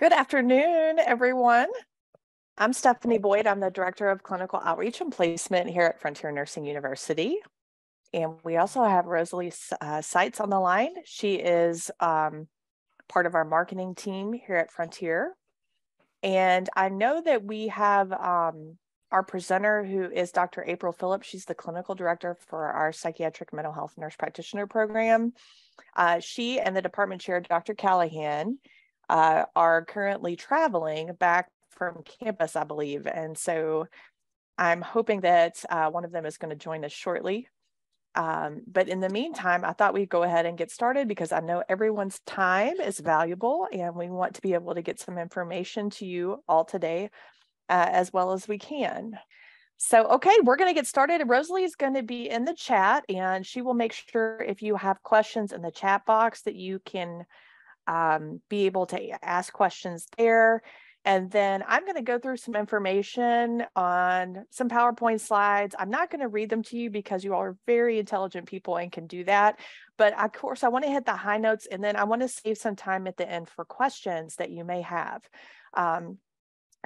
Good afternoon, everyone. I'm Stephanie Boyd. I'm the Director of Clinical Outreach and Placement here at Frontier Nursing University. And we also have Rosalie uh, Seitz on the line. She is um, part of our marketing team here at Frontier. And I know that we have um, our presenter who is Dr. April Phillips. She's the clinical director for our psychiatric mental health nurse practitioner program. Uh, she and the department chair, Dr. Callahan, uh, are currently traveling back from campus, I believe. And so I'm hoping that uh, one of them is going to join us shortly. Um, but in the meantime, I thought we'd go ahead and get started because I know everyone's time is valuable and we want to be able to get some information to you all today uh, as well as we can. So, okay, we're going to get started. Rosalie is going to be in the chat and she will make sure if you have questions in the chat box that you can um, be able to ask questions there. And then I'm going to go through some information on some PowerPoint slides. I'm not going to read them to you because you are very intelligent people and can do that. But of course, I want to hit the high notes and then I want to save some time at the end for questions that you may have. Um,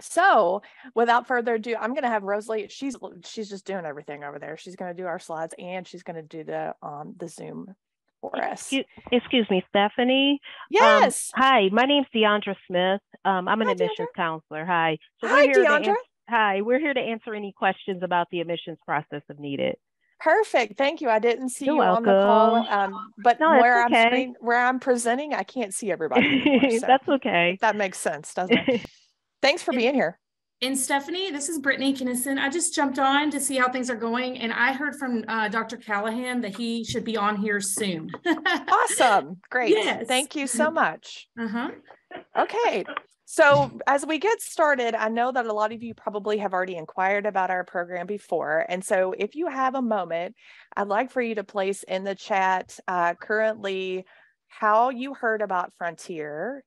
so without further ado, I'm going to have Rosalie. She's she's just doing everything over there. She's going to do our slides and she's going to do the um, the Zoom for us. Excuse, excuse me, Stephanie. Um, yes. Um, hi, my name's Deandra Smith. Um, I'm an hi, admissions Deandra. counselor. Hi. So hi, Deandra. hi, we're here to answer any questions about the admissions process if needed. Perfect. Thank you. I didn't see You're you welcome. on the call, um, but no, where okay. I'm screen, where I'm presenting, I can't see everybody. Anymore, so that's okay. That makes sense, doesn't it? Thanks for being here. And Stephanie, this is Brittany Kinnison. I just jumped on to see how things are going, and I heard from uh, Dr. Callahan that he should be on here soon. awesome. Great. Yes. Thank you so much. Uh-huh. Okay. So, as we get started, I know that a lot of you probably have already inquired about our program before. And so, if you have a moment, I'd like for you to place in the chat uh, currently how you heard about Frontier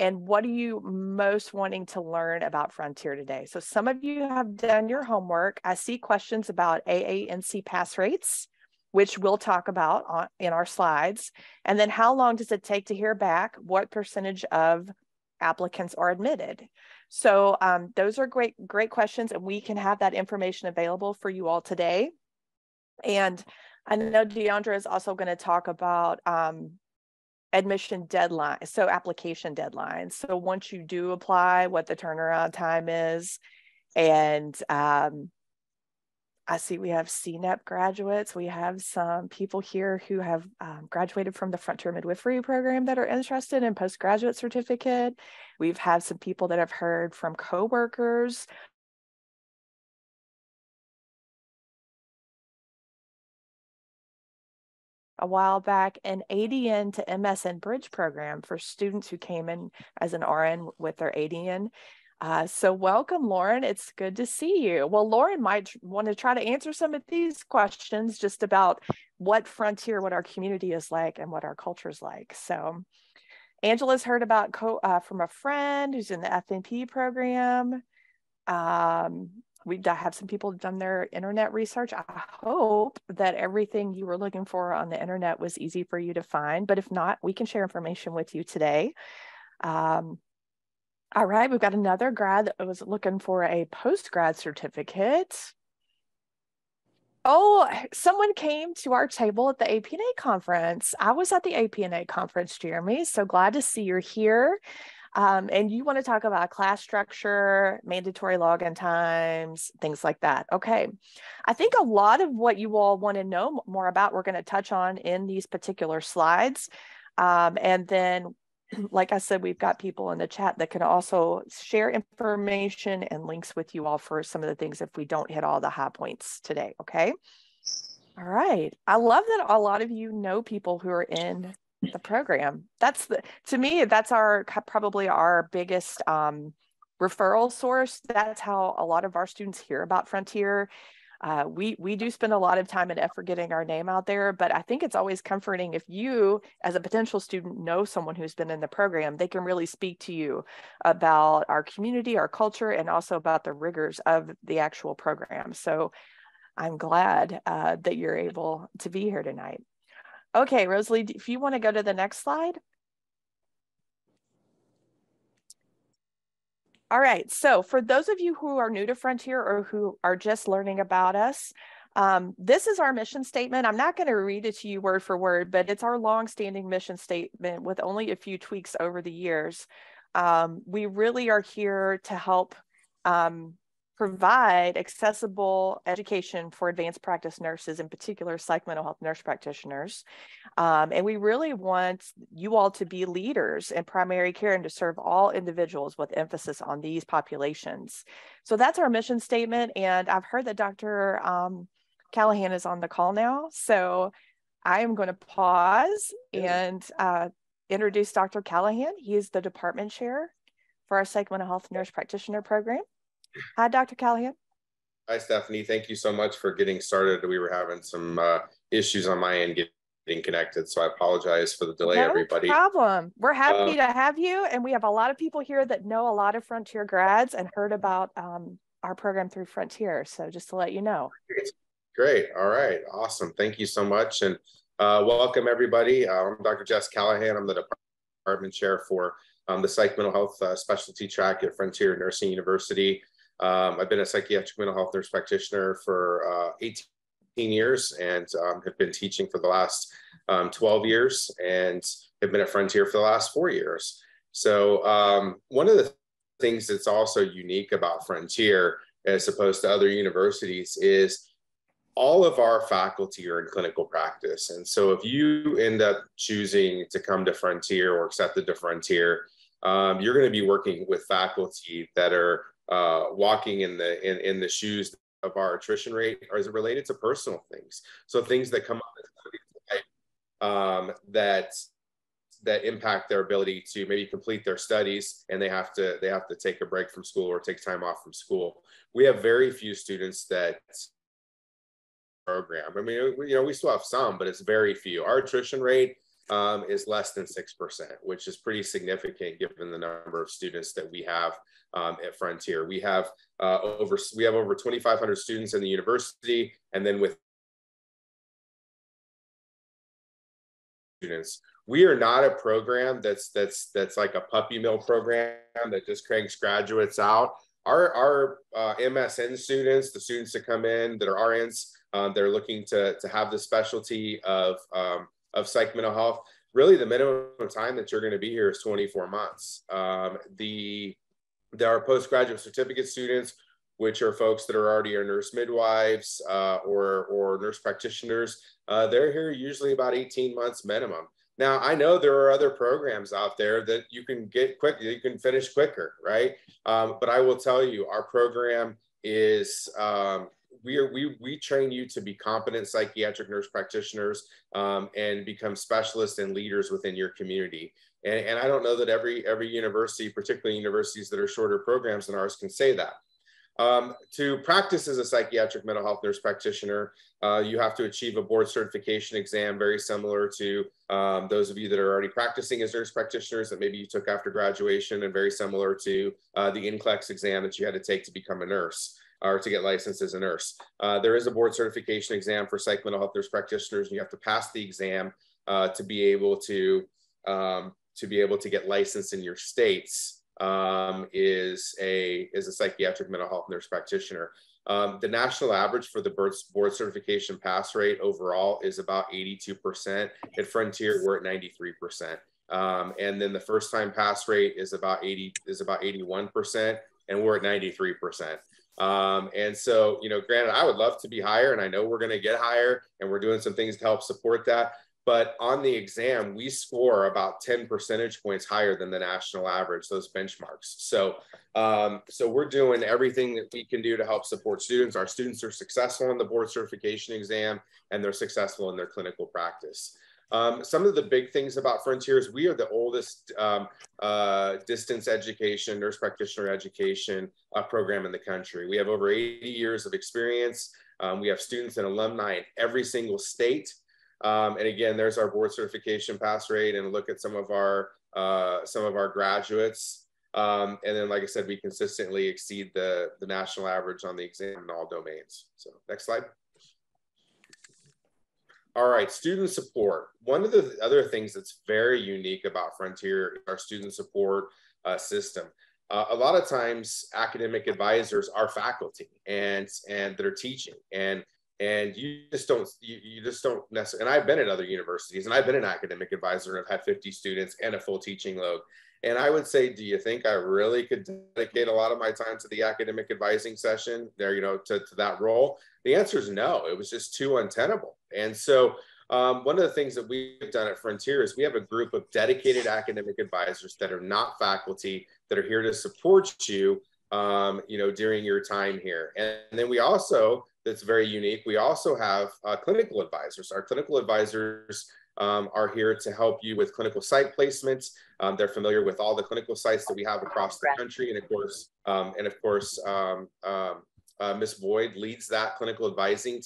and what are you most wanting to learn about Frontier today? So some of you have done your homework. I see questions about ANCC pass rates, which we'll talk about on, in our slides. And then how long does it take to hear back? What percentage of applicants are admitted? So um, those are great, great questions, and we can have that information available for you all today. And I know Deandra is also going to talk about um, admission deadline, so application deadlines. So once you do apply, what the turnaround time is. And um, I see we have CNEP graduates. We have some people here who have um, graduated from the Frontier Midwifery program that are interested in postgraduate certificate. We've had some people that have heard from coworkers a while back an ADN to MSN bridge program for students who came in as an RN with their ADN. Uh, so welcome, Lauren. It's good to see you. Well, Lauren might want to try to answer some of these questions just about what frontier, what our community is like, and what our culture is like. So Angela's heard about co- uh, from a friend who's in the FNP program. Um, we have some people done their internet research. I hope that everything you were looking for on the internet was easy for you to find. But if not, we can share information with you today. Um, all right, we've got another grad that was looking for a post grad certificate. Oh, someone came to our table at the APNA conference. I was at the APNA conference, Jeremy. So glad to see you're here. Um, and you want to talk about class structure, mandatory login times, things like that. Okay. I think a lot of what you all want to know more about, we're going to touch on in these particular slides. Um, and then, like I said, we've got people in the chat that can also share information and links with you all for some of the things if we don't hit all the high points today. Okay. All right. I love that a lot of you know people who are in the program. That's the to me that's our probably our biggest um, referral source. That's how a lot of our students hear about Frontier. Uh, we we do spend a lot of time and effort getting our name out there, but I think it's always comforting if you, as a potential student, know someone who's been in the program. They can really speak to you about our community, our culture, and also about the rigors of the actual program. So I'm glad uh, that you're able to be here tonight. Okay, Rosalie, if you want to go to the next slide. All right. So for those of you who are new to Frontier or who are just learning about us, um, this is our mission statement. I'm not going to read it to you word for word, but it's our long-standing mission statement with only a few tweaks over the years. Um, we really are here to help um, provide accessible education for advanced practice nurses, in particular psych mental health nurse practitioners. Um, and we really want you all to be leaders in primary care and to serve all individuals with emphasis on these populations. So that's our mission statement. And I've heard that Dr. Um, Callahan is on the call now. So I am going to pause and uh, introduce Dr. Callahan. He is the department chair for our psych mental health nurse practitioner program. Hi, Dr. Callahan. Hi, Stephanie. Thank you so much for getting started. We were having some uh, issues on my end getting connected, so I apologize for the delay, everybody. no everybody. problem. We're happy Uh, to have you, and we have a lot of people here that know a lot of Frontier grads and heard about um, our program through Frontier. So just to let you know. Great. All right. Awesome. Thank you so much. And uh, welcome, everybody. Uh, I'm Dr. Jess Callahan. I'm the department chair for um, the psych mental health uh, specialty track at Frontier Nursing University. Um, I've been a psychiatric mental health nurse practitioner for uh, 18 years and um, have been teaching for the last um, 12 years and have been at Frontier for the last four years. So um, one of the things that's also unique about Frontier as opposed to other universities is all of our faculty are in clinical practice. And so if you end up choosing to come to Frontier or accepted to Frontier, um, you're going to be working with faculty that are uh, walking in the in, in the shoes of our attrition rate or is it related to personal things? So things that come up um, that that impact their ability to maybe complete their studies and they have to they have to take a break from school or take time off from school. We have very few students that program. I mean, you know, we still have some, but it's very few. Our attrition rate um, is less than 6%, which is pretty significant given the number of students that we have um, at Frontier. We have uh, over we have over 2,500 students in the university, and then with students, we are not a program that's that's that's like a puppy mill program that just cranks graduates out. Our our uh, MSN students, the students that come in that are RNs, um, they're looking to to have the specialty of um, of psych mental health. Really, the minimum time that you're going to be here is 24 months. Um, the there are postgraduate certificate students, which are folks that are already our nurse midwives uh, or, or nurse practitioners. Uh, they're here usually about 18 months minimum. Now, I know there are other programs out there that you can get quick, you can finish quicker, right? Um, but I will tell you, our program is um, we are we we train you to be competent psychiatric nurse practitioners um, and become specialists and leaders within your community. And, and I don't know that every every university, particularly universities that are shorter programs than ours, can say that. Um, to practice as a psychiatric mental health nurse practitioner, uh, you have to achieve a board certification exam very similar to um, those of you that are already practicing as nurse practitioners that maybe you took after graduation and very similar to uh, the NCLEX exam that you had to take to become a nurse or to get licensed as a nurse. Uh, there is a board certification exam for psych mental health nurse practitioners. And you have to pass the exam uh, to be able to um, to be able to get licensed in your states um, is a is a psychiatric mental health nurse practitioner. Um, the national average for the board certification pass rate overall is about 82%. At Frontier, we're at 93%. Um, and then the first time pass rate is about 80 is about 81%, and we're at 93%. Um, and so, you know, granted, I would love to be higher, and I know we're going to get higher, and we're doing some things to help support that. But on the exam, we score about 10 percentage points higher than the national average, those benchmarks. So, um, so we're doing everything that we can do to help support students. Our students are successful in the board certification exam, and they're successful in their clinical practice. Um, some of the big things about Frontiers, we are the oldest um, uh, distance education, nurse practitioner education uh, program in the country. We have over 80 years of experience. Um, we have students and alumni in every single state. Um, and again, there's our board certification pass rate and look at some of our, uh, some of our graduates. Um, and then, like I said, we consistently exceed the, the national average on the exam in all domains. So next slide. All right, student support. One of the other things that's very unique about Frontier, our student support uh, system. uh, a lot of times academic advisors are faculty and and that are teaching and and you just don't you, you just don't necessarily and i've been at other universities and i've been an academic advisor and i've had 50 students and a full teaching load and i would say do you think i really could dedicate a lot of my time to the academic advising session there you know to, to that role the answer is no it was just too untenable and so um, one of the things that we've done at Frontier is we have a group of dedicated academic advisors that are not faculty that are here to support you, um, you know, during your time here. And, then we also, that's very unique, we also have uh, clinical advisors. Our clinical advisors um, are here to help you with clinical site placements. Um, they're familiar with all the clinical sites that we have across the country. And of course, um, and of course, um, um, uh, Ms. Boyd leads that clinical advising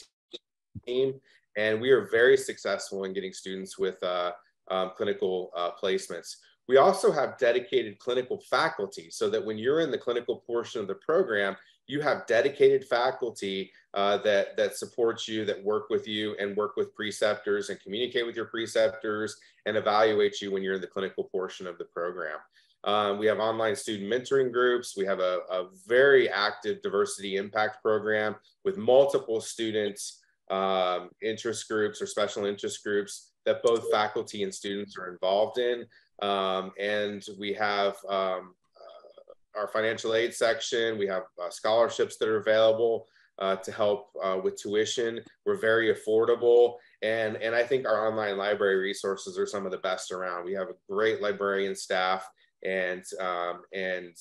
team. And we are very successful in getting students with uh, um, clinical uh, placements. We also have dedicated clinical faculty so that when you're in the clinical portion of the program, you have dedicated faculty uh, that, that supports you, that work with you and work with preceptors and communicate with your preceptors and evaluate you when you're in the clinical portion of the program. Um, we have online student mentoring groups. We have a, a very active diversity impact program with multiple students um, interest groups or special interest groups that both faculty and students are involved in. Um, and we have um, our financial aid section, we have uh, scholarships that are available uh, to help uh, with tuition. We're very affordable. And, and I think our online library resources are some of the best around. We have a great librarian staff and, um, and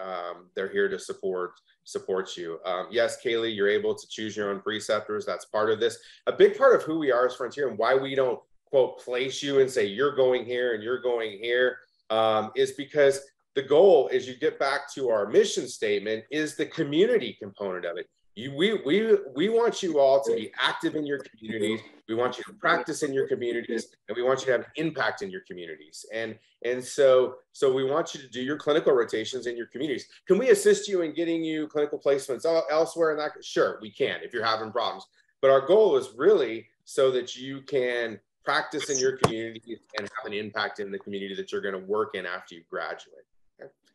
um, they're here to support supports you. Um, yes, Kaylee, you're able to choose your own preceptors. That's part of this. A big part of who we are as Frontier and why we don't quote place you and say you're going here and you're going here um, is because the goal is you get back to our mission statement is the community component of it. You, we, we, we want you all to be active in your communities. We want you to practice in your communities and we want you to have impact in your communities. And, and so, so we want you to do your clinical rotations in your communities. Can we assist you in getting you clinical placements elsewhere in that? Sure, we can if you're having problems. But our goal is really so that you can practice in your community and have an impact in the community that you're going to work in after you graduate.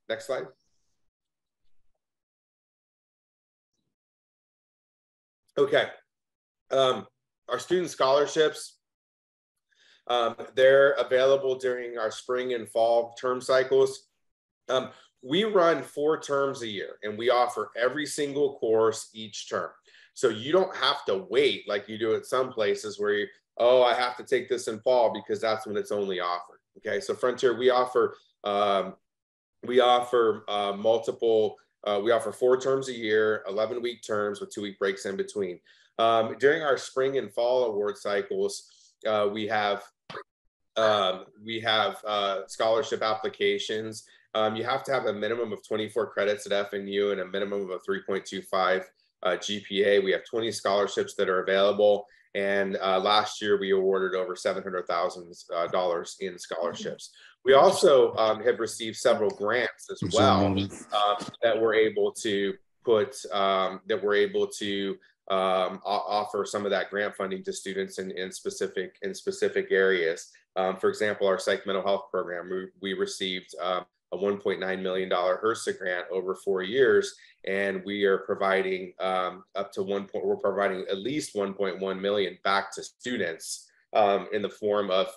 Next slide. Okay. Um, our student scholarships, um, they're available during our spring and fall term cycles. Um, we run four terms a year and we offer every single course each term. So you don't have to wait like you do at some places where you, oh, I have to take this in fall because that's when it's only offered. Okay, so Frontier, we offer um, we offer uh, multiple uh, we offer four terms a year, 11 week terms with two week breaks in between. Um, during our spring and fall award cycles, uh, we have um, we have uh, scholarship applications. Um, you have to have a minimum of 24 credits at FNU and a minimum of a 3.25 uh, GPA. We have 20 scholarships that are available. And uh, last year we awarded over $700,000 uh, in scholarships. We also um, have received several grants as well um, that we're able to put um, that we're able to um, offer some of that grant funding to students in, in specific in specific areas. Um, for example, our psych mental health program, we, we received um, a $1.9 million HRSA grant over four years, and we are providing um, up to one point. We're providing at least 1.1 million back to students um, in the form of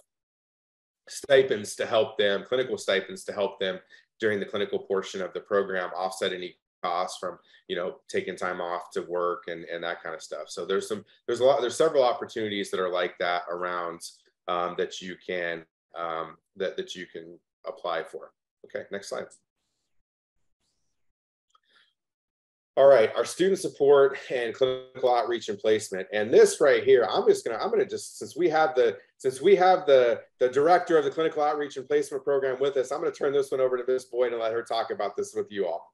stipends to help them, clinical stipends to help them during the clinical portion of the program, offset any costs from you know taking time off to work and and that kind of stuff. So there's some there's a lot there's several opportunities that are like that around um, that you can um, that that you can apply for. Okay, next slide. All right, our student support and clinical outreach and placement. And this right here, I'm just gonna, I'm gonna just, since we have the, since we have the, the director of the clinical outreach and placement program with us, I'm gonna turn this one over to Ms. Boyd and let her talk about this with you all.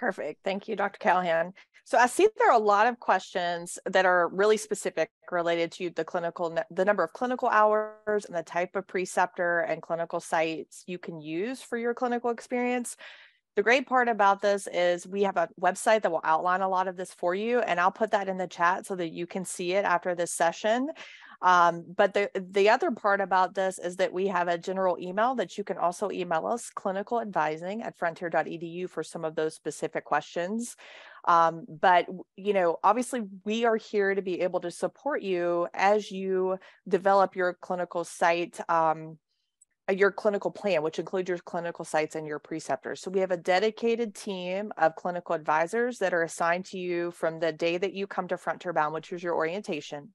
Perfect. Thank you, Dr. Callahan. So I see there are a lot of questions that are really specific related to the clinical, the number of clinical hours and the type of preceptor and clinical sites you can use for your clinical experience. The great part about this is we have a website that will outline a lot of this for you, and I'll put that in the chat so that you can see it after this session. Um, but the, the other part about this is that we have a general email that you can also email us clinical advising at frontier.edu for some of those specific questions. Um, but you know, obviously we are here to be able to support you as you develop your clinical site um, your clinical plan, which includes your clinical sites and your preceptors. So we have a dedicated team of clinical advisors that are assigned to you from the day that you come to Frontier Bound, which is your orientation.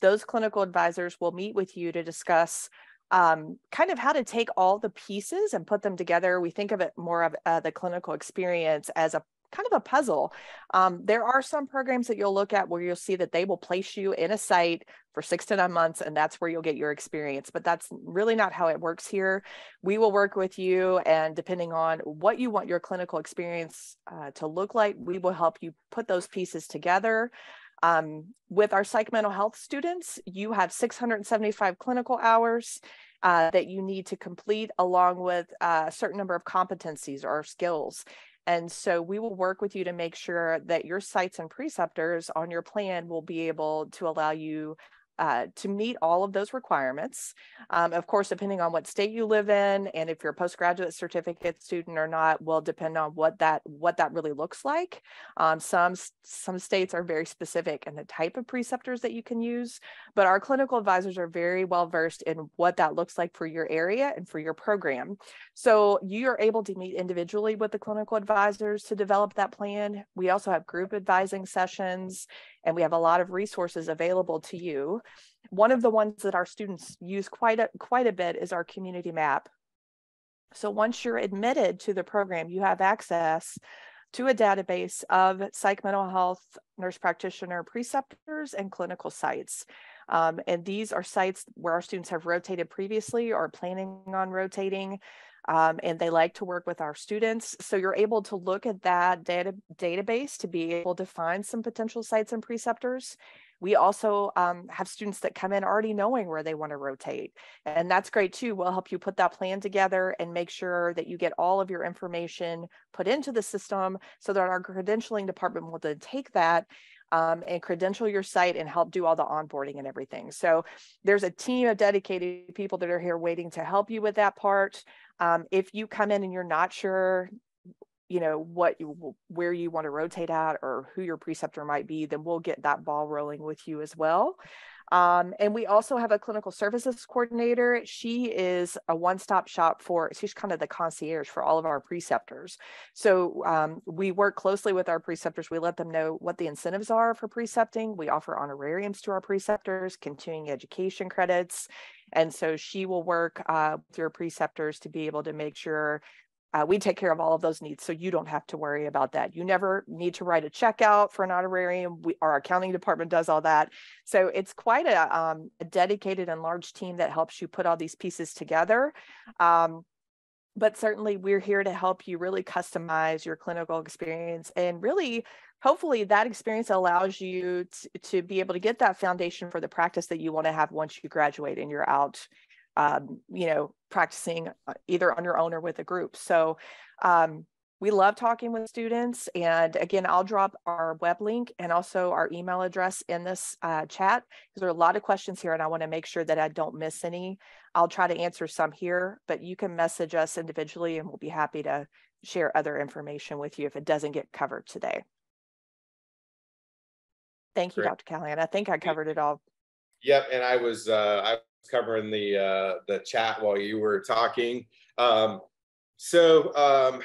Those clinical advisors will meet with you to discuss um, kind of how to take all the pieces and put them together. We think of it more of uh, the clinical experience as a kind of a puzzle. Um, there are some programs that you'll look at where you'll see that they will place you in a site for six to nine months, and that's where you'll get your experience. But that's really not how it works here. We will work with you, and depending on what you want your clinical experience uh, to look like, we will help you put those pieces together. Um, with our psych mental health students, you have 675 clinical hours. Uh, that you need to complete along with uh, a certain number of competencies or skills. And so we will work with you to make sure that your sites and preceptors on your plan will be able to allow you uh, to meet all of those requirements. Um, of course, depending on what state you live in and if you're a postgraduate certificate student or not will depend on what that what that really looks like. Um, some some states are very specific in the type of preceptors that you can use, but our clinical advisors are very well versed in what that looks like for your area and for your program. So you are able to meet individually with the clinical advisors to develop that plan. We also have group advising sessions and we have a lot of resources available to you. One of the ones that our students use quite a, quite a bit is our community map. So once you're admitted to the program, you have access to a database of psych mental health, nurse practitioner preceptors, and clinical sites. Um, and these are sites where our students have rotated previously or planning on rotating um, and they like to work with our students. So you're able to look at that data database to be able to find some potential sites and preceptors. We also um, have students that come in already knowing where they want to rotate. And that's great too. We'll help you put that plan together and make sure that you get all of your information put into the system so that our credentialing department will then take that um, and credential your site and help do all the onboarding and everything. So there's a team of dedicated people that are here waiting to help you with that part. Um, if you come in and you're not sure, you know, what you, where you want to rotate at or who your preceptor might be, then we'll get that ball rolling with you as well. Um, and we also have a clinical services coordinator. She is a one-stop shop for, she's kind of the concierge for all of our preceptors. So um, we work closely with our preceptors. We let them know what the incentives are for precepting. We offer honorariums to our preceptors, continuing education credits. And so she will work uh, with your preceptors to be able to make sure uh, we take care of all of those needs, so you don't have to worry about that. You never need to write a check out for an honorarium. We, our accounting department does all that. So it's quite a, um, a dedicated and large team that helps you put all these pieces together. Um, but certainly we're here to help you really customize your clinical experience and really hopefully that experience allows you to, to be able to get that foundation for the practice that you want to have once you graduate and you're out um, you know, practicing uh, either on your own or with a group. So um, we love talking with students. And again, I'll drop our web link and also our email address in this uh, chat because there are a lot of questions here and I want to make sure that I don't miss any. I'll try to answer some here, but you can message us individually and we'll be happy to share other information with you if it doesn't get covered today. Thank you, Great. Dr. Callahan. I think I covered it all. Yep, and I was uh, I covering the uh, the chat while you were talking. Um, so um,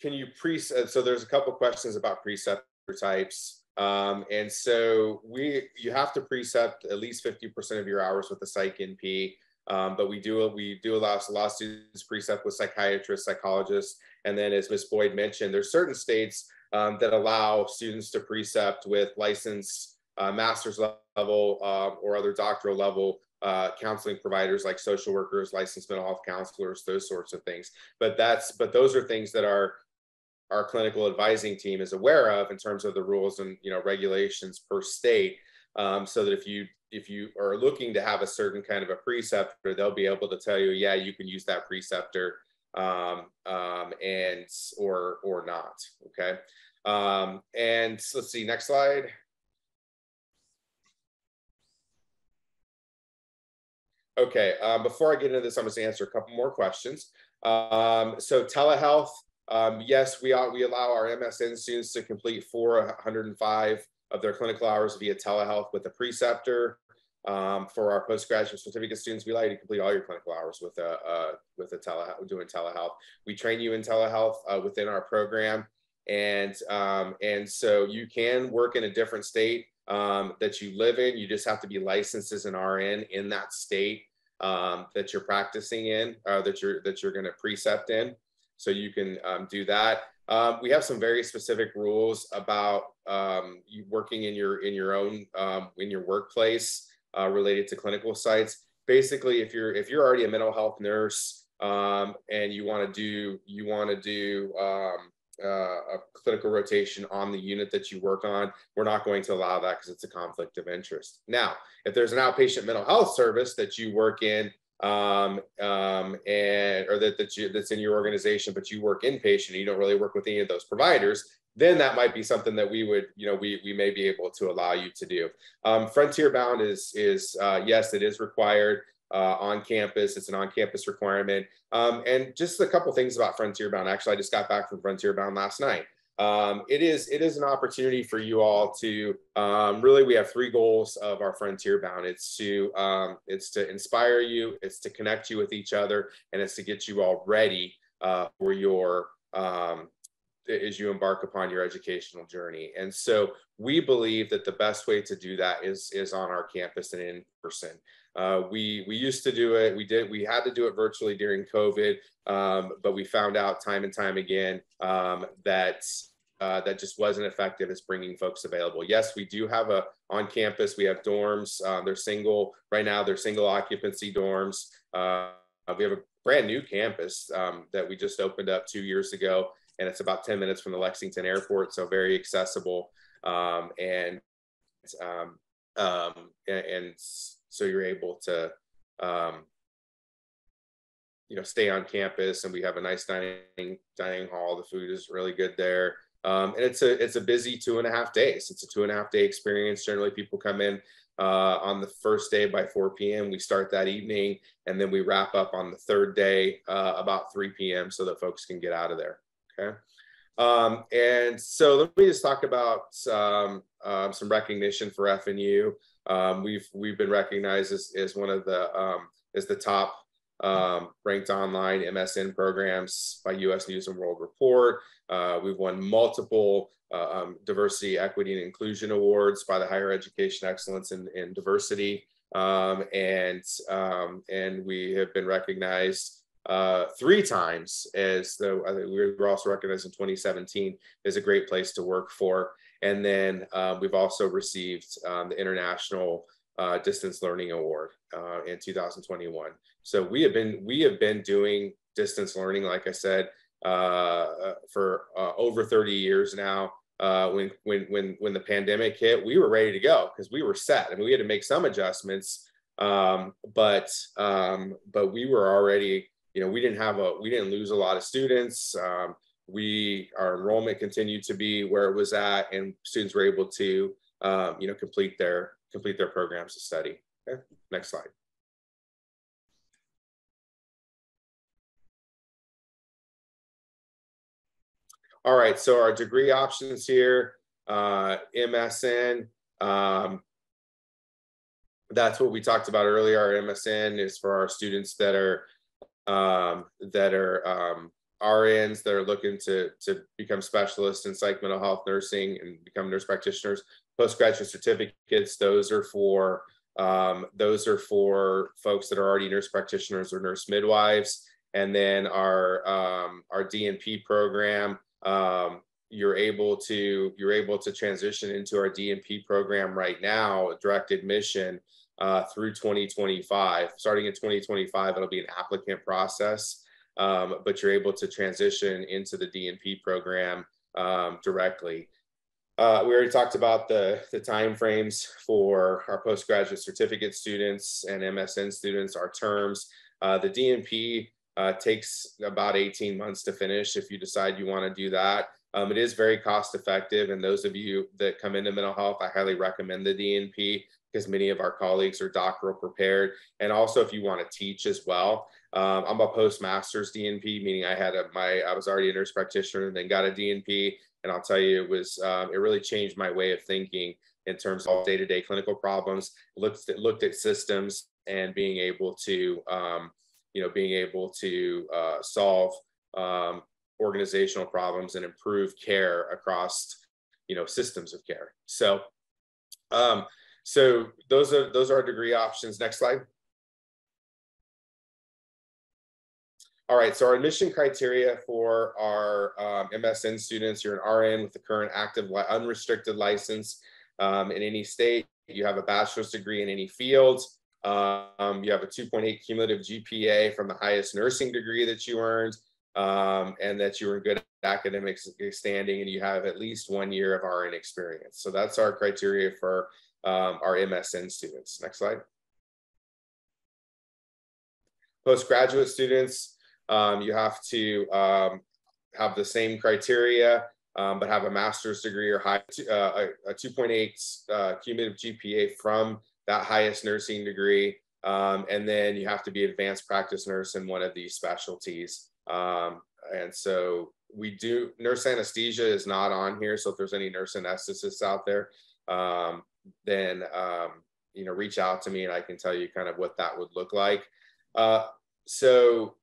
can you pre? So there's a couple questions about preceptor types. Um, and so we you have to precept at least 50% of your hours with a psych NP. Um, but we do we do allow a lot of students precept with psychiatrists, psychologists, and then as Ms. Boyd mentioned, there's certain states um, that allow students to precept with licensed uh, master's level uh, or other doctoral level uh, counseling providers like social workers, licensed mental health counselors, those sorts of things. But that's but those are things that our our clinical advising team is aware of in terms of the rules and you know regulations per state. Um, so that if you if you are looking to have a certain kind of a preceptor, they'll be able to tell you, yeah, you can use that preceptor um, um, and or or not. Okay. Um, and let's see, next slide. Okay, um, before I get into this, I'm going to answer a couple more questions. Um, so telehealth, um, yes, we, we allow our MSN students to complete 405 of their clinical hours via telehealth with a preceptor. Um, for our postgraduate certificate students, we allow you to complete all your clinical hours with a uh, with a telehealth, doing telehealth. We train you in telehealth uh, within our program, and um, and so you can work in a different state um, that you live in. You just have to be licensed as an RN in that state um, that you're practicing in, uh, that you're that you're going to precept in. So you can um, do that. Um, we have some very specific rules about um, working in your in your own um, in your workplace uh, related to clinical sites. Basically, if you're if you're already a mental health nurse um, and you want to do you want to do uh, a clinical rotation on the unit that you work on, we're not going to allow that because it's a conflict of interest. Now, if there's an outpatient mental health service that you work in um, um, and or that, that you, that's in your organization, but you work inpatient and you don't really work with any of those providers, then that might be something that we would, you know, we, we may be able to allow you to do. Um, Frontier Bound is, is uh, yes, it is required uh, on campus. It's an on-campus requirement. Um, and just a couple things about Frontier Bound. Actually, I just got back from Frontier Bound last night. Um, it is it is an opportunity for you all to um, really. We have three goals of our Frontier Bound. It's to um, it's to inspire you, it's to connect you with each other, and it's to get you all ready uh, for your um, as you embark upon your educational journey. And so we believe that the best way to do that is is on our campus and in person. Uh, we we used to do it. We did. We had to do it virtually during COVID, um, but we found out time and time again um, that uh, that just wasn't effective as bringing folks available. Yes, we do have a on campus. We have dorms. Uh, they're single right now. They're single occupancy dorms. Uh, we have a brand new campus um, that we just opened up two years ago, and it's about 10 minutes from the Lexington Airport, so very accessible. Um, and um, um, and, and so you're able to um, you know stay on campus and we have a nice dining dining hall. The food is really good there. Um, and it's a it's a busy two and a half days. It's a two and a half day experience. Generally people come in uh, on the first day by 4 p.m we start that evening and then we wrap up on the third day uh, about 3 p.m so that folks can get out of there. Okay. Um, and so let me just talk about um, uh, some recognition for FNU. Um, we've we've been recognized as, as one of the um, as the top um, ranked online MSN programs by U.S. News and World Report. Uh, we've won multiple uh, um, diversity, equity, and inclusion awards by the Higher Education Excellence in, in Diversity, um, and um, and we have been recognized uh, three times as the we were also recognized in 2017 as a great place to work for. And then um, we've also received um, the International uh, Distance Learning Award uh, in 2021. So we have been we have been doing distance learning, like I said, uh, uh for uh, over 30 years now. Uh, when when when when the pandemic hit, we were ready to go because we were set. I mean, we had to make some adjustments, um, but um, but we were already you know we didn't have a we didn't lose a lot of students. We our enrollment continued to be where it was at, and students were able to um, you know complete their complete their programs of study. Okay, next slide. All right, so our degree options here, uh, MSN, um, that's what we talked about earlier. Our MSN is for our students that are um, that are um, RNs that are looking to, to become specialists in psych mental health nursing and become nurse practitioners. Postgraduate certificates, those are for um, those are for folks that are already nurse practitioners or nurse midwives. And then our um, our DNP program, um, you're able to you're able to transition into our DNP program right now, direct admission uh, through 2025. Starting in 2025, it'll be an applicant process um, but you're able to transition into the DNP program um, directly. Uh, we already talked about the, the time frames for our postgraduate certificate students and MSN students, our terms. Uh, the DNP uh, takes about 18 months to finish if you decide you want to do that. Um, it is very cost effective. And those of you that come into mental health, I highly recommend the DNP because many of our colleagues are doctoral prepared. And also if you want to teach as well. Um, I'm a postmaster's DNP, meaning I had a, my, I was already a nurse practitioner and then got a DNP. And I'll tell you, it was, um, it really changed my way of thinking in terms of day-to-day clinical problems, looked at, looked at systems and being able to, um, you know, being able to uh, solve um, organizational problems and improve care across, you know, systems of care. So, um, so those are those are our degree options. Next slide. All right, so our admission criteria for our um, MSN students, you're an RN with the current active unrestricted license um, in any state. You have a bachelor's degree in any field. Um, you have a 2.8 cumulative GPA from the highest nursing degree that you earned, um, and that you were in good academic standing, and you have at least one year of RN experience. So that's our criteria for um, our MSN students. Next slide. Postgraduate students, um, you have to um, have the same criteria um, but have a master's degree or high, uh, a, 2.8 uh, cumulative GPA from that highest nursing degree. Um, and then you have to be advanced practice nurse in one of these specialties. Um, and so we do, nurse anesthesia is not on here. So if there's any nurse anesthetists out there, um, then, you know, reach out to me and I can tell you kind of what that would look like. Uh, so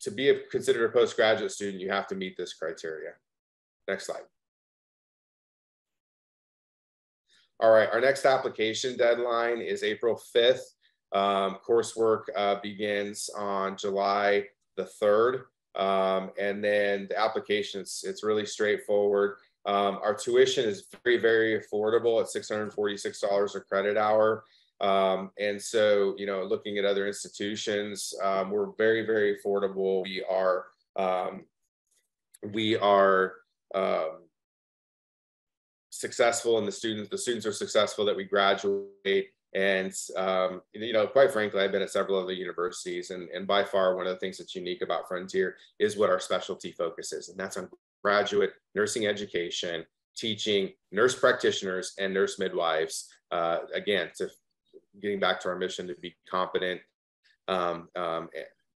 to be a, considered a postgraduate student, you have to meet this criteria. Next slide. All right, our next application deadline is April 5th. Um, coursework uh, begins on July the 3rd. Um, and then the application, it's, it's really straightforward. Um, our tuition is very, very affordable at $646 a credit hour. Um, and so, you know, looking at other institutions, um, we're very, very affordable. We are, um, we are um, successful and the students the students are successful that we graduate and um, you know quite frankly i've been at several other universities and, and by far one of the things that's unique about frontier is what our specialty focus is and that's on graduate nursing education teaching nurse practitioners and nurse midwives uh, again to getting back to our mission to be competent um, um,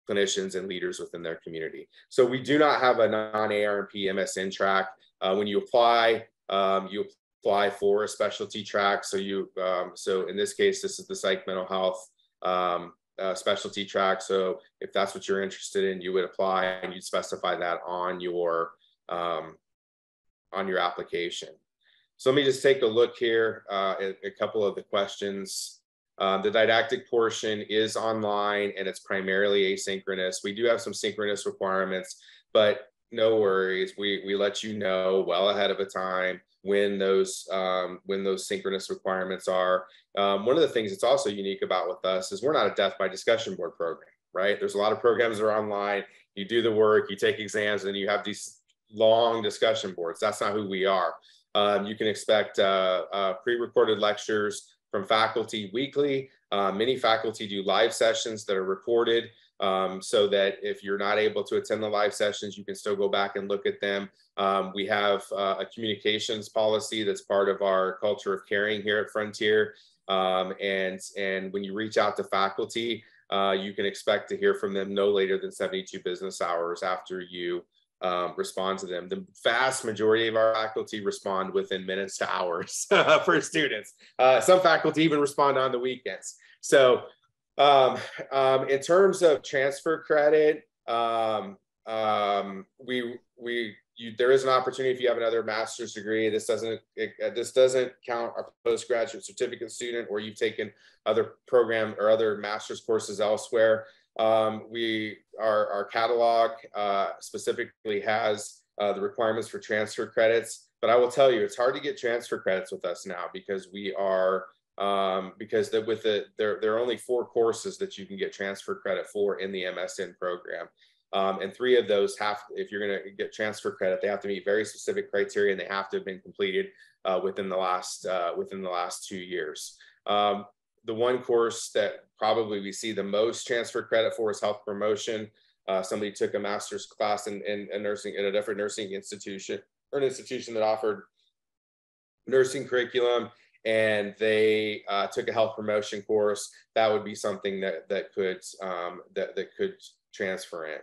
clinicians and leaders within their community. So we do not have a non-APRN MSN track. Uh, when you apply, um, you apply for a specialty track. So you, um, so in this case, this is the psych mental health um, uh, specialty track. So if that's what you're interested in, you would apply and you'd specify that on your um, on your application. So let me just take a look here uh, at a couple of the questions um, the didactic portion is online and it's primarily asynchronous. We do have some synchronous requirements, but no worries. We, we let you know well ahead of a time when those um, when those synchronous requirements are. Um, one of the things that's also unique about with us is we're not a death by discussion board program, right? There's a lot of programs that are online. You do the work, you take exams, and you have these long discussion boards. That's not who we are. Um, you can expect uh, uh, pre-recorded lectures from faculty weekly. Uh, many faculty do live sessions that are recorded um, so that if you're not able to attend the live sessions, you can still go back and look at them. Um, we have uh, a communications policy that's part of our culture of caring here at Frontier. Um, and, and when you reach out to faculty, uh, you can expect to hear from them no later than 72 business hours after you um, respond to them. The vast majority of our faculty respond within minutes to hours for students. Uh, some faculty even respond on the weekends. So um, um, in terms of transfer credit, um, um, we we you, there is an opportunity if you have another master's degree. This doesn't it, this doesn't count a postgraduate certificate student or you've taken other program or other master's courses elsewhere. Um, we our, our catalog uh, specifically has uh, the requirements for transfer credits, but I will tell you it's hard to get transfer credits with us now because we are um, because the, with the there there are only four courses that you can get transfer credit for in the MSN program. Um, and three of those have, if you're going to get transfer credit, they have to meet very specific criteria and they have to have been completed uh, within the last uh, within the last two years. Um, the one course that probably we see the most transfer credit for is health promotion. uh, somebody took a master's class in, in, in nursing in a different nursing institution or an institution that offered nursing curriculum and they uh, took a health promotion course, that would be something that that could um, that that could transfer in.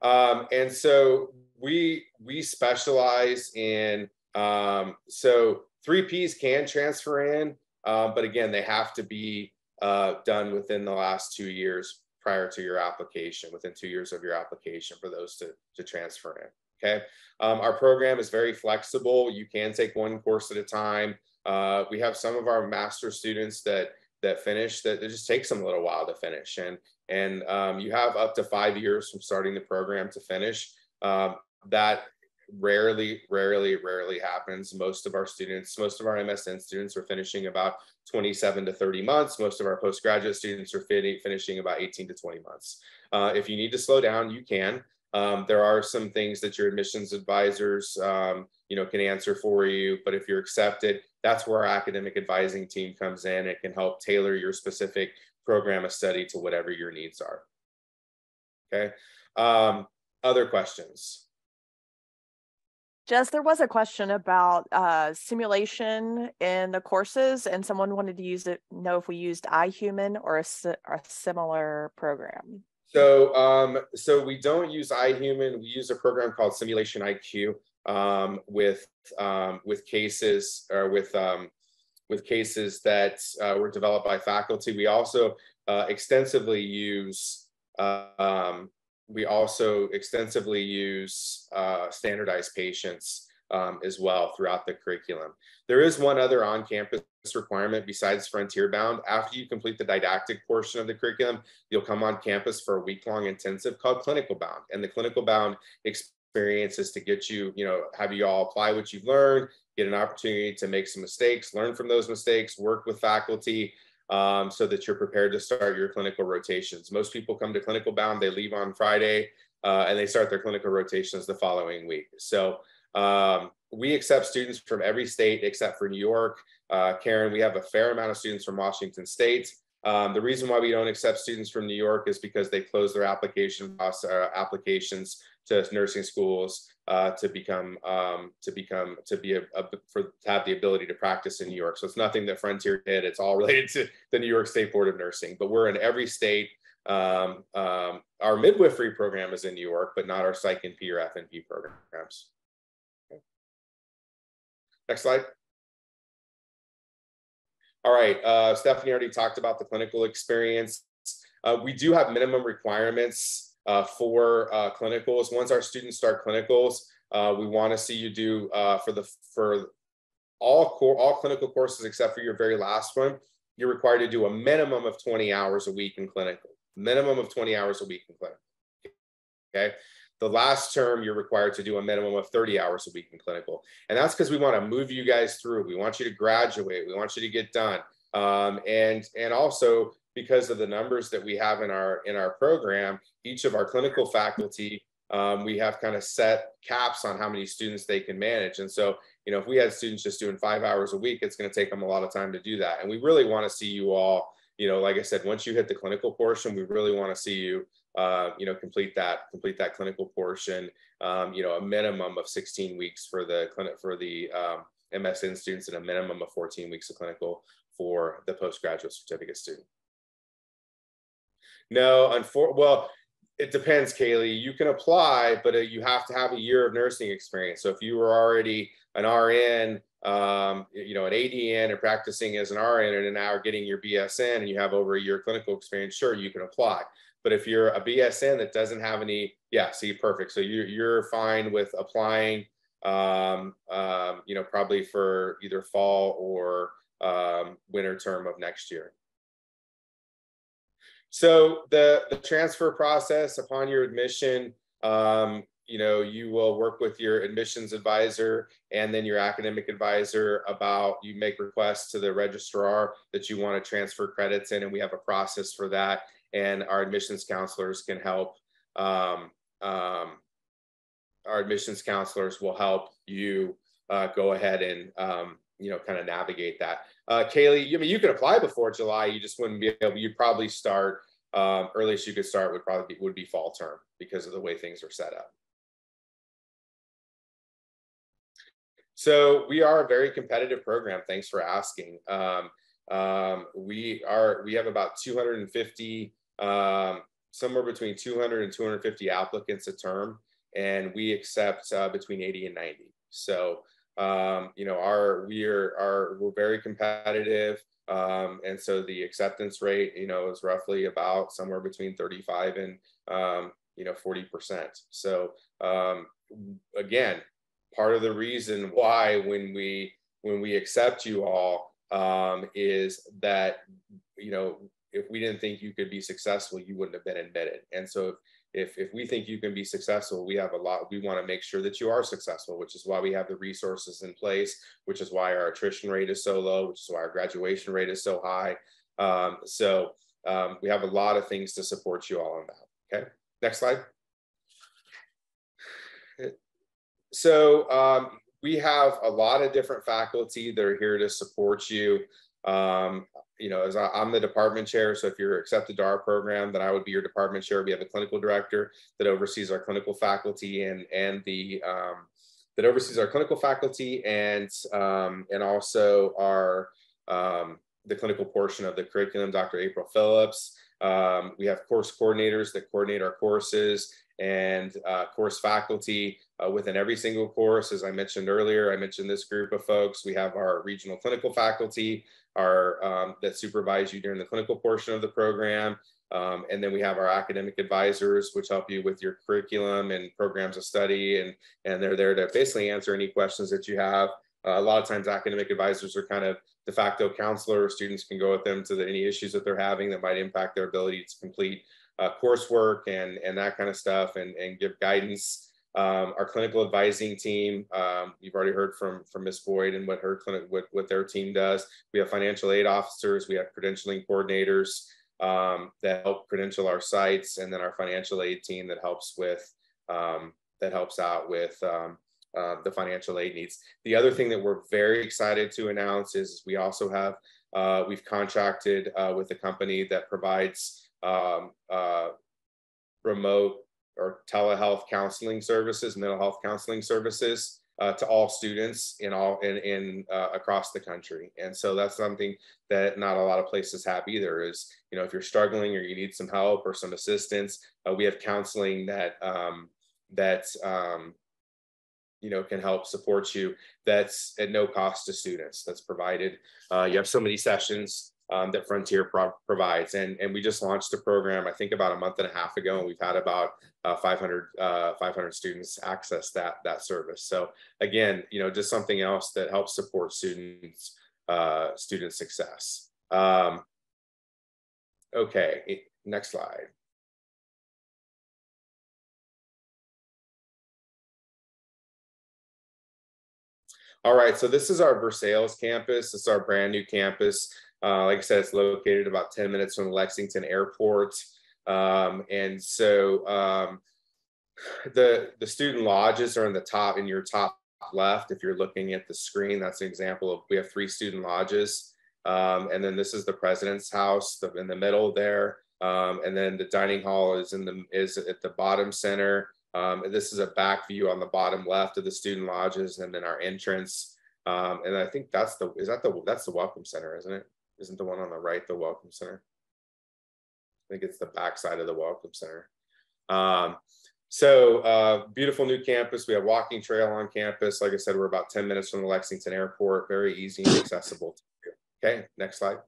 Um, and so we we specialize in um, so three Ps can transfer in, uh, but again they have to be uh, done within the last two years prior to your application, within two years of your application for those to to transfer in. Okay, um, our program is very flexible. You can take one course at a time. Uh, we have some of our master students that that finish that it just takes them a little while to finish, and and um, you have up to five years from starting the program to finish. Um, that rarely, rarely, rarely happens. Most of our students, most of our MSN students are finishing about 27 to 30 months. Most of our postgraduate students are finishing about 18 to 20 months. Uh, if you need to slow down, you can. Um, there are some things that your admissions advisors, um, you know, can answer for you. But if you're accepted, that's where our academic advising team comes in. It can help tailor your specific program of study to whatever your needs are. Okay. Um, other questions? Jess, there was a question about uh, simulation in the courses, and someone wanted to use it. Know if we used iHuman or a, a similar program. So, um, so we don't use iHuman. We use a program called Simulation IQ um, with um, with cases or with um, with cases that uh, were developed by faculty. We also uh, extensively use uh, um, we also extensively use uh, standardized patients um, as well throughout the curriculum. There is one other on-campus requirement besides Frontier Bound. After you complete the didactic portion of the curriculum, you'll come on campus for a week-long intensive called Clinical Bound. And the Clinical Bound experience is to get you, you know, have you all apply what you've learned, get an opportunity to make some mistakes, learn from those mistakes, work with faculty, um, so that you're prepared to start your clinical rotations. Most people come to clinical bound, they leave on Friday, uh, and they start their clinical rotations the following week. So um, we accept students from every state except for New York. Uh, Karen, we have a fair amount of students from Washington State. Um, the reason why we don't accept students from New York is because they close their application uh, applications to nursing schools uh, to become um, to become to be a, a, for to have the ability to practice in New York. So it's nothing that Frontier did. It's all related to the New York State Board of Nursing. But we're in every state. Um, um, our midwifery program is in New York, but not our psych NP or FNP programs. Next slide. All right, uh, Stephanie already talked about the clinical experience. Uh, we do have minimum requirements uh, for uh, clinicals. Once our students start clinicals, uh, we want to see you do uh, for the for all core all clinical courses except for your very last one. You're required to do a minimum of 20 hours a week in clinical. Minimum of 20 hours a week in clinical. Okay. The last term, you're required to do a minimum of 30 hours a week in clinical. And that's because we want to move you guys through. We want you to graduate. We want you to get done. Um, and, and also because of the numbers that we have in our, in our program, each of our clinical faculty, um, we have kind of set caps on how many students they can manage. And so, you know, if we had students just doing five hours a week, it's going to take them a lot of time to do that. And we really want to see you all, you know, like I said, once you hit the clinical portion, we really want to see you uh, you know, complete that complete that clinical portion. Um, you know, a minimum of 16 weeks for the clinic for the um, MSN students and a minimum of 14 weeks of clinical for the postgraduate certificate student. No, unfor- well, it depends, Kaylee. You can apply, but uh, you have to have a year of nursing experience. So if you were already an RN, um, you know, an ADN and practicing as an RN and now are getting your BSN and you have over a year of clinical experience, sure, you can apply. But if you're a BSN that doesn't have any, yeah, see, perfect. So you're, you're fine with applying, um, um, you know, probably for either fall or um, winter term of next year. So the, the transfer process upon your admission, um, you know, you will work with your admissions advisor and then your academic advisor about you make requests to the registrar that you want to transfer credits in, and we have a process for that and our admissions counselors can help. Um, um, our admissions counselors will help you uh, go ahead and um, you know kind of navigate that. Uh, Kaylee, I mean, you could apply before July. You just wouldn't be able. You'd probably start um, earliest you could start would probably be, would be fall term because of the way things are set up. So we are a very competitive program. Thanks for asking. Um, um, we are we have about 250, um, somewhere between 200 and 250 applicants a term, and we accept uh, between 80 and 90. So um, you know our we are are we're very competitive. Um, and so the acceptance rate, you know, is roughly about somewhere between 35 and, um, you know, 40%. So um, again, part of the reason why when we when we accept you all um, is that, you know, if we didn't think you could be successful, you wouldn't have been admitted. And so if if, if we think you can be successful, we have a lot, we want to make sure that you are successful, which is why we have the resources in place, which is why our attrition rate is so low, which is why our graduation rate is so high. Um, so um, we have a lot of things to support you all on that. Okay, next slide. So um, we have a lot of different faculty that are here to support you. Um, you know, as I, am the department chair, so if you're accepted to our program, then I would be your department chair. We have a clinical director that oversees our clinical faculty and and the um, that oversees our clinical faculty and um, and also our um, the clinical portion of the curriculum, Dr. April Phillips. Um, we have course coordinators that coordinate our courses and uh, course faculty uh, within every single course. As I mentioned earlier, I mentioned this group of folks. We have our regional clinical faculty, um, that supervise you during the clinical portion of the program. Um, and then we have our academic advisors, which help you with your curriculum and programs of study. And, and they're there to basically answer any questions that you have. Uh, a lot of times academic advisors are kind of de facto counselors. Students can go with them to the, any issues that they're having that might impact their ability to complete uh, coursework and, and that kind of stuff and, and give guidance um, our clinical advising team, um, you've already heard from from Ms. Boyd and what her clinic, what, what their team does. We have financial aid officers, we have credentialing coordinators um, that help credential our sites, and then our financial aid team that helps with um, that helps out with um, uh, the financial aid needs. The other thing that we're very excited to announce is we also have uh, we've contracted uh, with a company that provides um, uh, remote or telehealth counseling services, mental health counseling services uh, to all students in all in, in uh, across the country. And so that's something that not a lot of places have either is, you know, if you're struggling or you need some help or some assistance, uh, we have counseling that um, that um, you know can help support you that's at no cost to students that's provided uh, you have so many sessions um, that Frontier pro provides. And, and we just launched a program, I think about a month and a half ago, and we've had about uh, 500, uh, 500 students access that, that service. So again, you know, just something else that helps support students, uh, student success. Um, okay, next slide. All right, so this is our Versailles campus. Is our brand new campus. Uh, like I said, it's located about 10 minutes from Lexington Airport. Um, and so um, the, the student lodges are in the top, in your top left. If you're looking at the screen, that's an example of, we have three student lodges. Um, and then this is the president's house the, in the middle there. Um, and then the dining hall is in the, is at the bottom center. Um, this is a back view on the bottom left of the student lodges and then our entrance. Um, and I think that's the, is that the, that's the welcome center, isn't it? Isn't the one on the right the Welcome Center? I think it's the backside of the Welcome Center. Um, so uh, beautiful new campus. We have walking trail on campus. Like I said, we're about 10 minutes from the Lexington Airport. Very easy and accessible. Okay, next slide.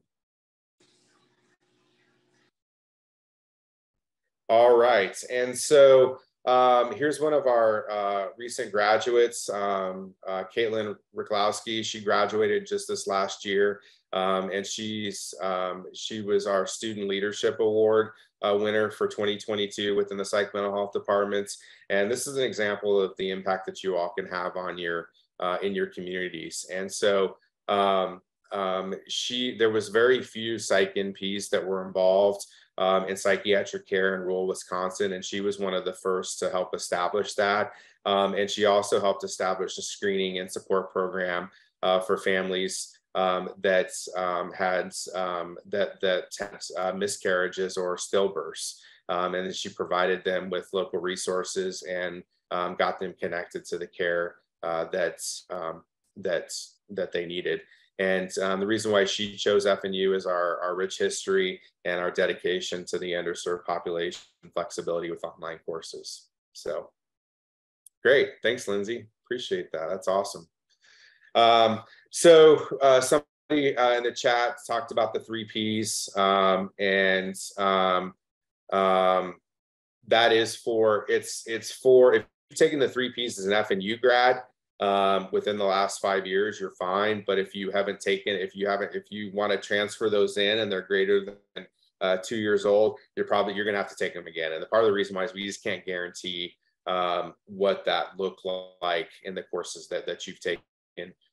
All right, and so um, here's one of our uh, recent graduates, um, uh, Caitlin Riklowski. She graduated just this last year. Um, and she's um, she was our student leadership award uh, winner for 2022 within the psych mental health departments. And this is an example of the impact that you all can have on your uh, in your communities. And so um, um she there was very few psych NPs that were involved um, in psychiatric care in rural Wisconsin, and she was one of the first to help establish that. Um, and she also helped establish a screening and support program uh, for families um, that um, had um, that that uh, miscarriages or stillbirths, um, and she provided them with local resources and um, got them connected to the care uh, that um, that that they needed. And the reason why she chose FNU is our, our rich history and our dedication to the underserved population and flexibility with online courses. So great. Thanks, Lindsay. Appreciate that. That's awesome. So uh, somebody uh, in the chat talked about the three Ps, um, and um, um, that is for it's it's for if you're taking the three Ps as an FNU grad um, within the last five years, you're fine. But if you haven't taken, if you haven't, if you want to transfer those in and they're greater than uh, two years old, you're probably you're gonna have to take them again. And the part of the reason why is we just can't guarantee um, what that looked like in the courses that that you've taken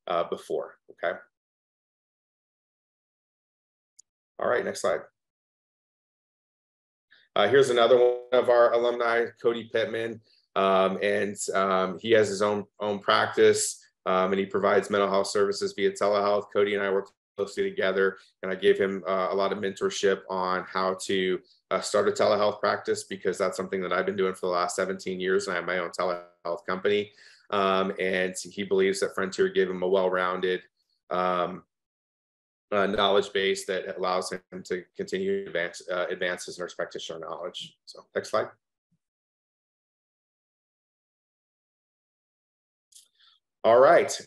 uh, before. Okay. All right, next slide. Uh, here's another one of our alumni, Cody Pittman, um, and um, he has his own own practice, um, and he provides mental health services via telehealth. Cody and I work closely together, and I gave him uh, a lot of mentorship on how to uh, start a telehealth practice because that's something that I've been doing for the last 17 years, and I have my own telehealth company. Um, and he believes that Frontier gave him a well-rounded um, uh, knowledge base that allows him to continue to advance, uh, advance his nurse practitioner knowledge. So next slide. All right.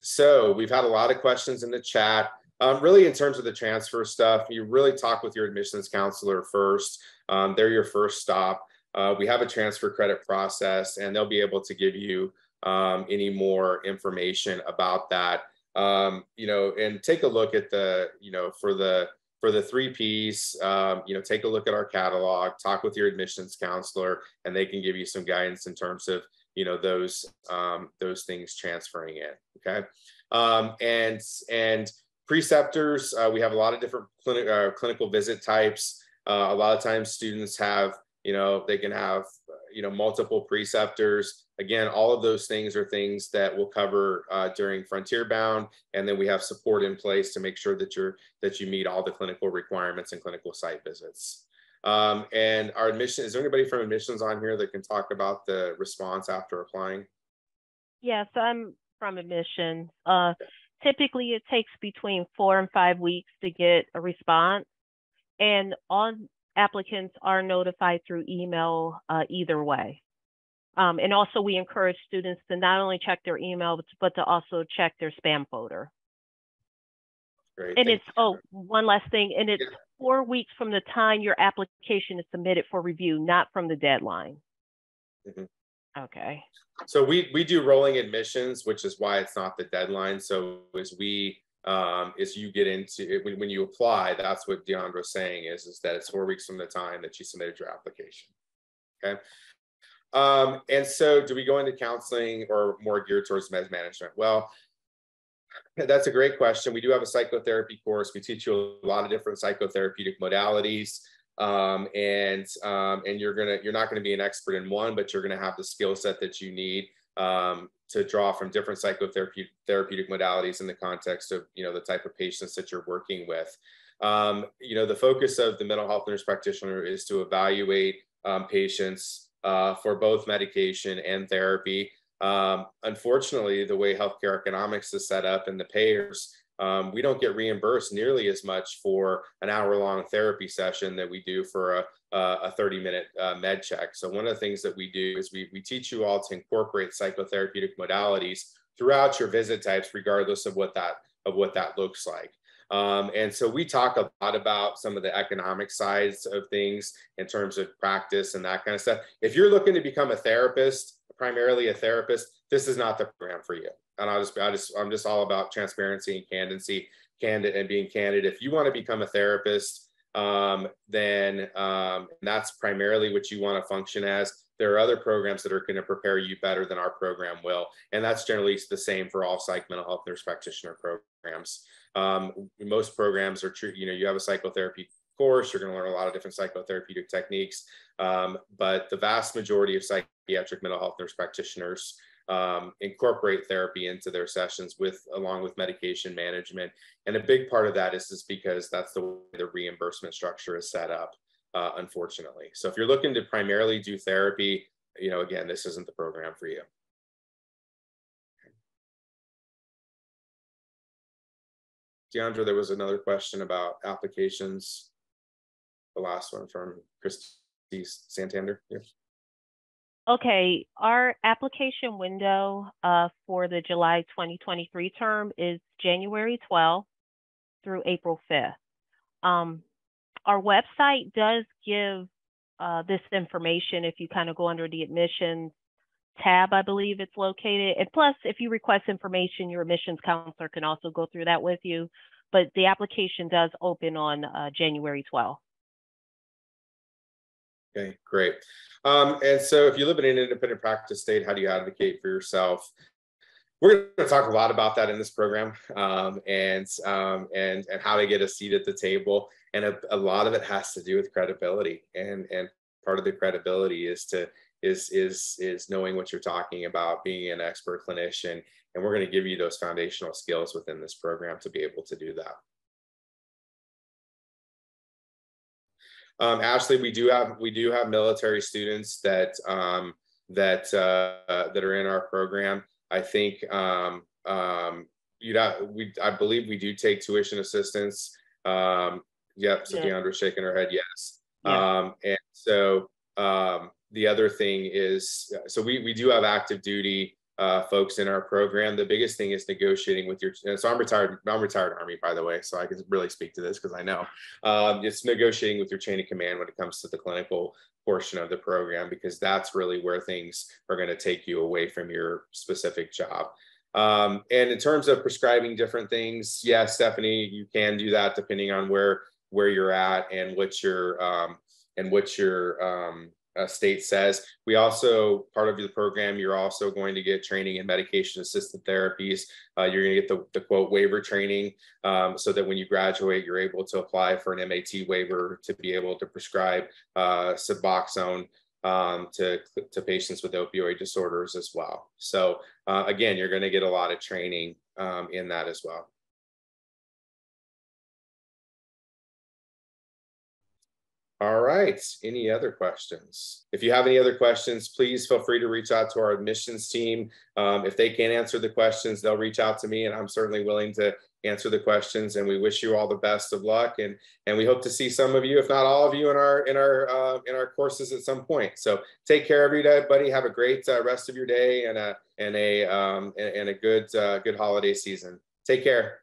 So we've had a lot of questions in the chat. Um, really, in terms of the transfer stuff, you really talk with your admissions counselor first. Um, they're your first stop. Uh, we have a transfer credit process, and they'll be able to give you um, any more information about that. Um, you know, and take a look at the, you know, for the for the three Ps, um, you know, take a look at our catalog, talk with your admissions counselor, and they can give you some guidance in terms of, you know, those um, those things transferring in. Okay, um, and and preceptors, uh, we have a lot of different clinic, uh, clinical visit types. Uh, a lot of times, students have, you know, they can have, you know, multiple preceptors again, all of those things are things that we'll cover uh, during Frontier Bound, and then we have support in place to make sure that you're that you meet all the clinical requirements and clinical site visits. Um, and our admission, is there anybody from admissions on here that can talk about the response after applying? Yes, I'm from admissions. Uh, typically, it takes between four and five weeks to get a response, and all applicants are notified through email uh, either way. Um, and also we encourage students to not only check their email, but, to also check their spam folder. Great, and thank it's, oh, one last thing, and it's Yeah. four weeks from the time your application is submitted for review, not from the deadline. Mhm. Okay, So we we do rolling admissions, which is why it's not the deadline. So as we um, as you get into when, when you apply, that's what Deandra's saying is is that it's four weeks from the time that you submitted your application. Okay. Um, and so do we go into counseling or more geared towards management? Well, that's a great question. We do have a psychotherapy course. We teach you a lot of different psychotherapeutic modalities. Um, and um, and you're gonna you're not gonna be an expert in one, but you're gonna have the skill set that you need um, to draw from different psychotherapeutic therapeutic modalities in the context of you know the type of patients that you're working with. Um, you know the focus of the mental health nurse practitioner is to evaluate um, patients uh, for both medication and therapy. Um, unfortunately, the way healthcare economics is set up and the payers, um, we don't get reimbursed nearly as much for an hour long therapy session that we do for a, a 30 minute uh, med check. So, one of the things that we do is we, we teach you all to incorporate psychotherapeutic modalities throughout your visit types, regardless of what that of what that looks like. Um, and so we talk a lot about some of the economic sides of things in terms of practice and that kind of stuff. If you're looking to become a therapist, primarily a therapist, this is not the program for you. And I just, I just, I'm just all about transparency and candidacy, candid and being candid. If you want to become a therapist, um, then um, that's primarily what you want to function as. There are other programs that are going to prepare you better than our program will, and that's generally the same for all psych mental health nurse practitioner programs. Um, most programs are true. You know, you have a psychotherapy course, you're going to learn a lot of different psychotherapeutic techniques. Um, but the vast majority of psychiatric mental health nurse practitioners um, incorporate therapy into their sessions with along with medication management. And a big part of that is just because that's the way the reimbursement structure is set up, uh, unfortunately. So if you're looking to primarily do therapy, you know, again, this isn't the program for you. Deandra, there was another question about applications. The last one from Christy Santander. Yeah. Okay, our application window uh, for the July 2023 term is January 12th through April 5th. Um, our website does give uh, this information if you kind of go under the admissions tab, I believe it's located. And plus, if you request information, your admissions counselor can also go through that with you. But the application does open on uh, January 12th. Okay, great. Um, and so if you live in an independent practice state, how do you advocate for yourself? We're going to talk a lot about that in this program um, and, um, and, and how to get a seat at the table. And a, a lot of it has to do with credibility. And, and part of the credibility is to is is is knowing what you're talking about being an expert clinician and we're going to give you those foundational skills within this program to be able to do that um, ashley we do have we do have military students that um, that uh, that are in our program i think um, um, you know we i believe we do take tuition assistance um, yep so yeah. deandra's shaking her head yes yeah. um, and so the other thing is, so we, we do have active duty uh, folks in our program. The biggest thing is negotiating with your. So I'm retired. I'm retired Army, by the way, so I can really speak to this because I know um, it's negotiating with your chain of command when it comes to the clinical portion of the program because that's really where things are going to take you away from your specific job. Um, and in terms of prescribing different things, yes, yeah, Stephanie, you can do that depending on where where you're at and what your um, and what your um, uh, state says. We also, part of the program, you're also going to get training in medication assisted therapies. Uh, you're going to get the, the, quote waiver training um, so that when you graduate, you're able to apply for an MAT waiver to be able to prescribe uh, Suboxone um, to, to patients with opioid disorders as well. So uh, again, you're going to get a lot of training um, in that as well. All right. Any other questions? If you have any other questions, please feel free to reach out to our admissions team. Um, if they can't answer the questions, they'll reach out to me, and I'm certainly willing to answer the questions. And we wish you all the best of luck, and and we hope to see some of you, if not all of you, in our in our uh, in our courses at some point. So take care, everybody. Have a great uh, rest of your day and a and a um, and, and a good uh, good holiday season. Take care.